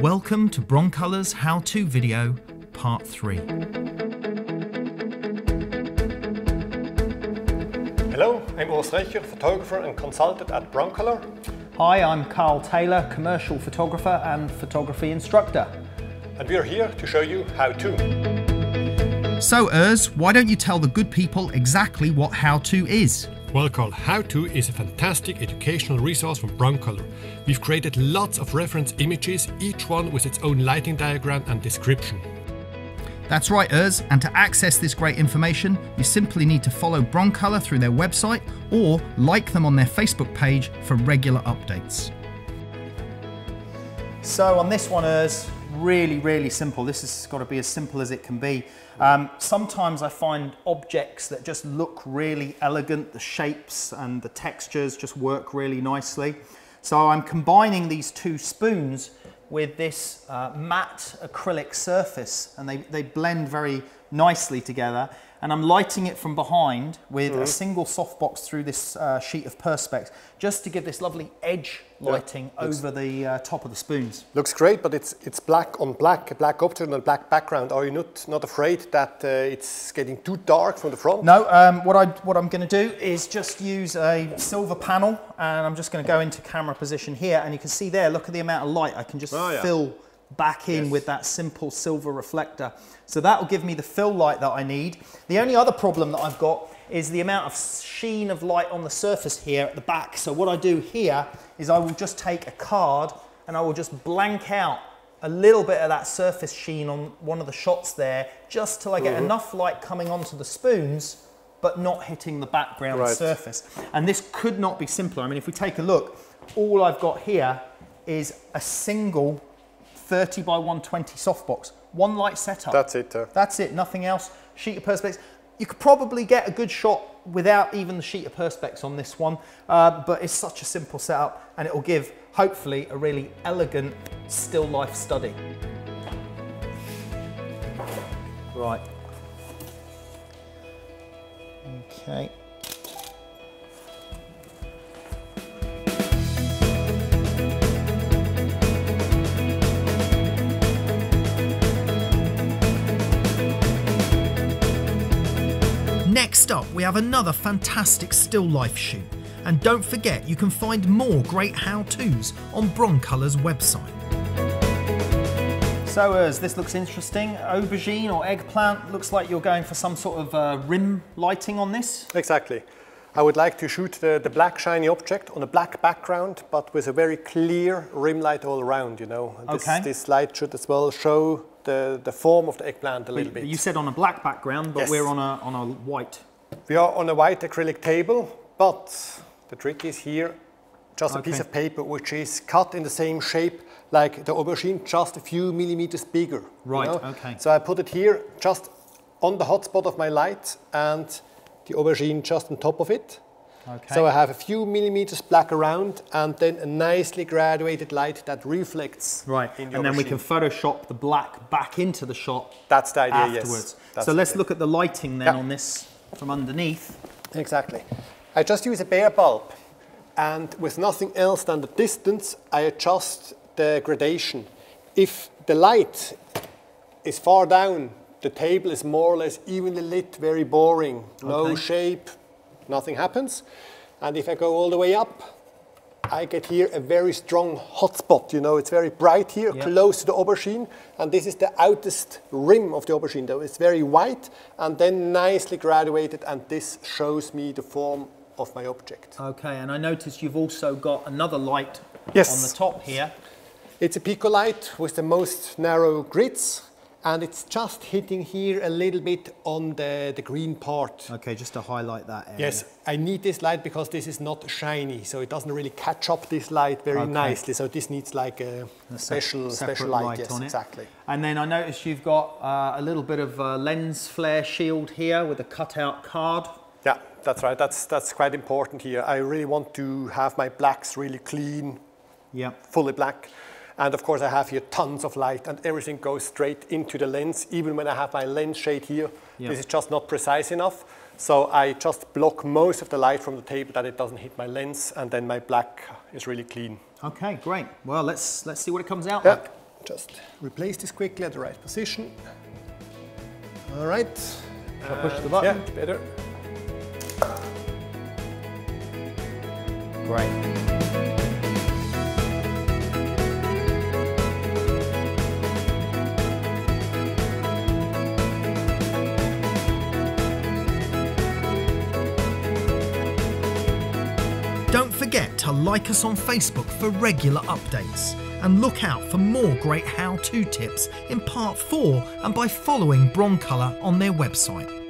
Welcome to Broncolor's how-to video, part 3. Hello, I'm Urs Recher, photographer and consultant at Broncolor. Hi, I'm Karl Taylor, commercial photographer and photography instructor. And we are here to show you how to. So Urs, why don't you tell the good people exactly what how-to is? Well, Karl, How To is a fantastic educational resource from Broncolor. We've created lots of reference images, each one with its own lighting diagram and description. That's right, Urs, and to access this great information, you simply need to follow Broncolor through their website or like them on their Facebook page for regular updates. So on this one, Urs, really, really simple. This has got to be as simple as it can be. Um, sometimes I find objects that just look really elegant, the shapes and the textures just work really nicely. So I'm combining these two spoons with this uh, matte acrylic surface and they, they blend very nicely together and I'm lighting it from behind with mm -hmm. a single softbox through this uh, sheet of Perspex just to give this lovely edge lighting yeah, over the uh, top of the spoons. Looks great, but it's it's black on black, a black object on a black background. Are you not not afraid that uh, it's getting too dark from the front? No. Um, what I what I'm going to do is just use a silver panel, and I'm just going to go into camera position here, and you can see there. Look at the amount of light I can just oh, yeah. fill back in yes. with that simple silver reflector. So that will give me the fill light that I need. The only other problem that I've got is the amount of sheen of light on the surface here at the back. So what I do here is I will just take a card and I will just blank out a little bit of that surface sheen on one of the shots there, just till I get mm -hmm. enough light coming onto the spoons, but not hitting the background right. surface. And this could not be simpler. I mean, if we take a look, all I've got here is a single 30 by 120 softbox. One light setup. That's it. Uh. That's it, nothing else. Sheet of Perspex. You could probably get a good shot without even the sheet of Perspex on this one, uh, but it's such a simple setup and it will give, hopefully, a really elegant still life study. Right. Okay. Next up, we have another fantastic still life shoot. And don't forget, you can find more great how-tos on Broncolor's website. So as this looks interesting, aubergine or eggplant, looks like you're going for some sort of uh, rim lighting on this. Exactly. I would like to shoot the, the black shiny object on a black background, but with a very clear rim light all around, you know. This, okay. this light should as well show the, the form of the eggplant a little bit. You said on a black background, but yes. we're on a, on a white. We are on a white acrylic table, but the trick is here, just okay. a piece of paper which is cut in the same shape like the aubergine, just a few millimeters bigger. Right, you know? okay. So I put it here just on the hot spot of my light and the aubergine just on top of it. Okay. So I have a few millimeters black around and then a nicely graduated light that reflects. Right, and then we can Photoshop the black back into the shot That's the idea, afterwards. yes. so let's look at the lighting then yeah. on this from underneath. Exactly. I just use a bare bulb and with nothing else than the distance, I adjust the gradation. If the light is far down, the table is more or less evenly lit, very boring, no shape, nothing happens. And if I go all the way up, I get here a very strong hotspot. You know, it's very bright here, yep. close to the aubergine. And this is the outest rim of the aubergine, though. It's very white and then nicely graduated. And this shows me the form of my object. Okay, and I noticed you've also got another light yes. on the top here. It's a Picolite with the most narrow grids and it's just hitting here a little bit on the, the green part. Okay, just to highlight that area. Yes, I need this light because this is not shiny, so it doesn't really catch up this light very okay. nicely. So this needs like a, a special, special light, light yes, on it. exactly. And then I noticed you've got uh, a little bit of lens flare shield here with a cutout card. Yeah, that's right. That's, that's quite important here. I really want to have my blacks really clean, yeah. fully black. And of course I have here tons of light and everything goes straight into the lens. Even when I have my lens shade here, yeah. this is just not precise enough. So I just block most of the light from the table that it doesn't hit my lens and then my black is really clean. Okay, great. Well, let's let's see what it comes out Yeah, like. just replace this quickly at the right position. All right. Shall I push the button? Yeah, better. Great. Forget to like us on Facebook for regular updates and look out for more great how to tips in part 4 and by following Broncolor on their website.